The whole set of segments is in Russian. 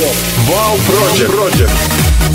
Вау против. Вау против.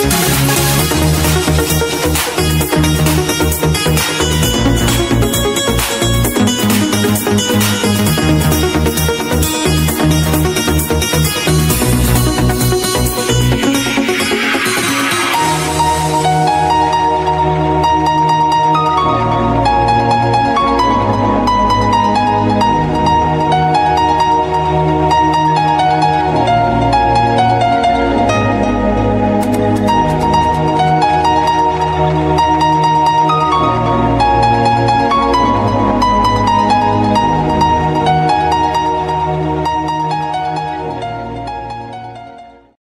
Thank